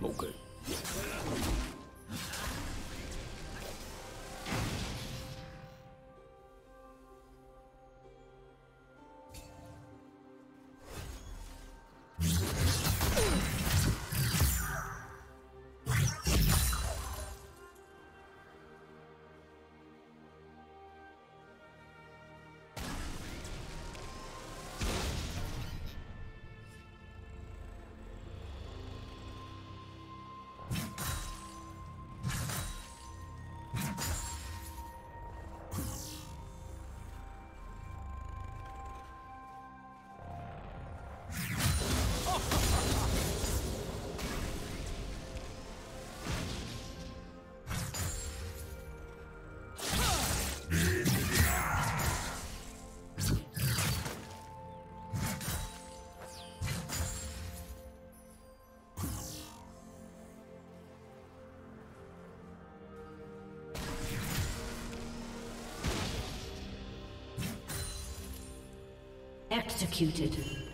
冇计 Executed.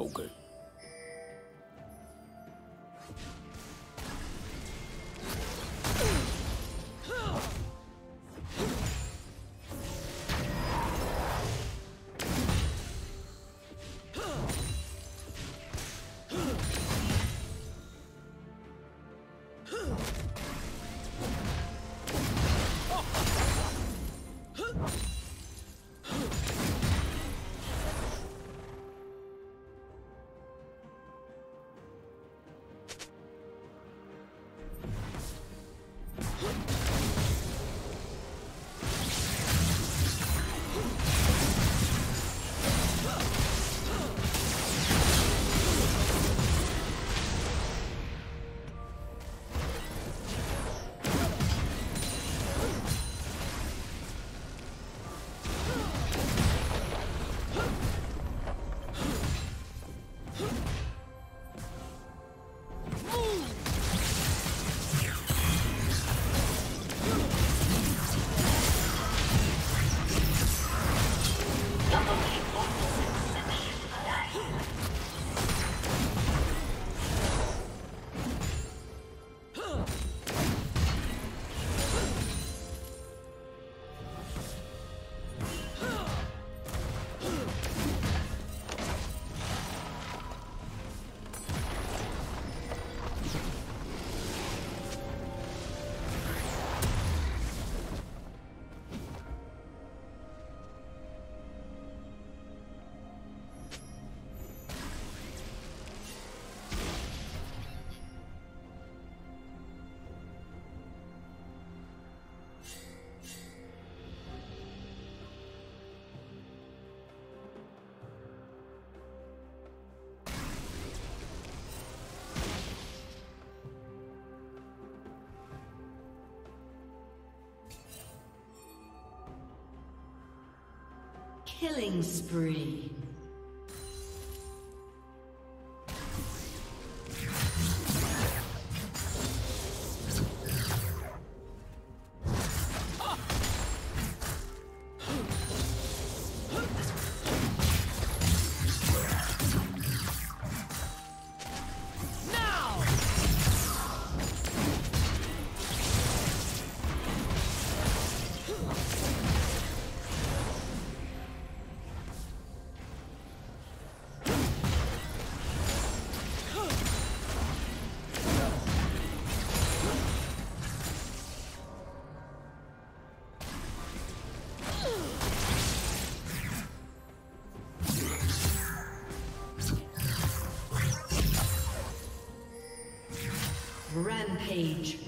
Okay. Killing spree. Rampage.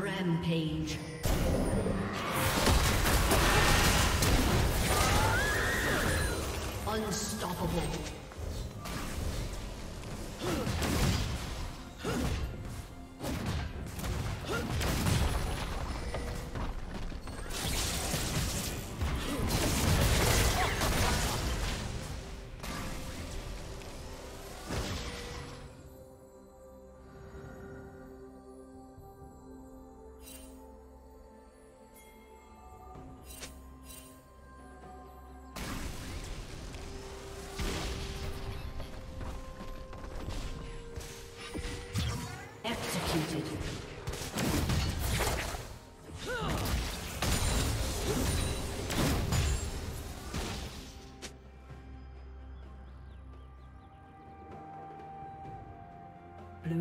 Rampage. Unstoppable.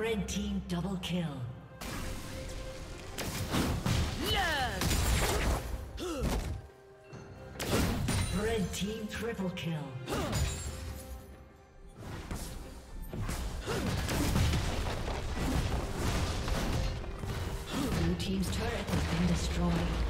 Red team double kill. Red team triple kill. Blue team's turret has been destroyed.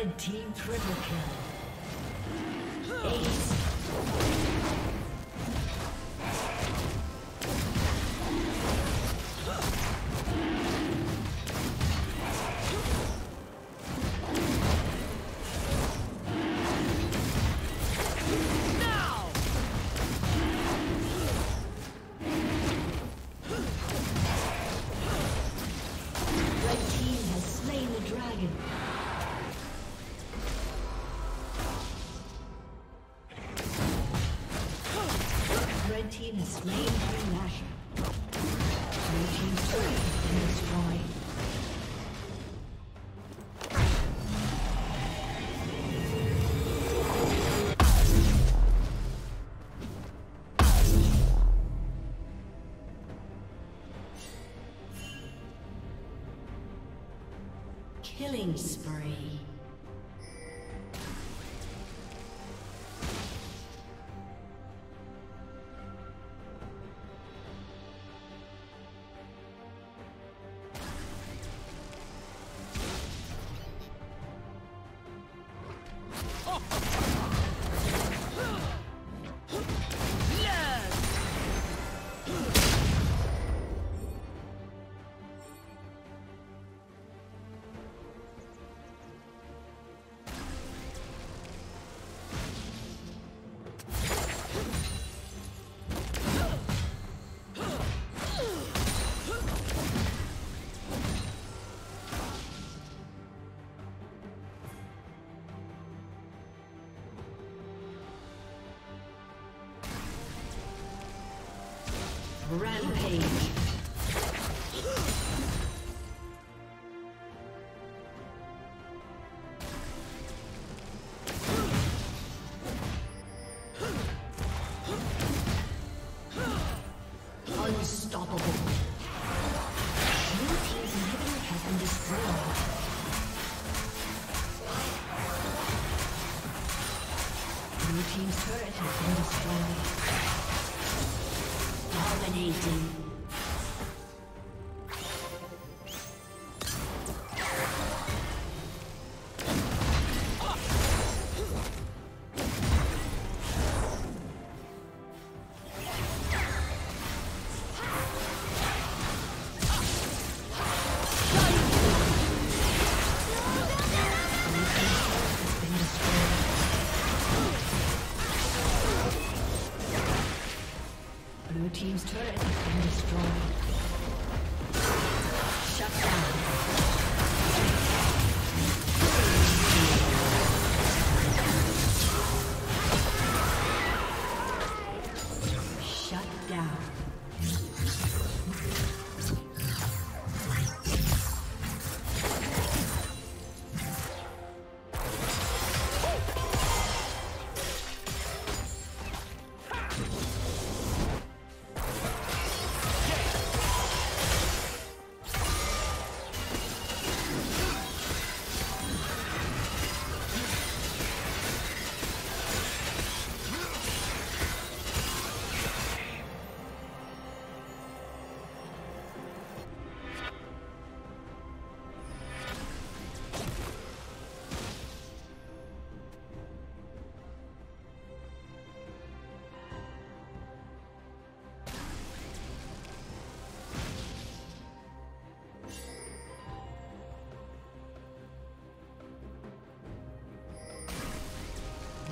Red team triple kill. Ace. Rampage. Dominating.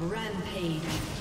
Rampage.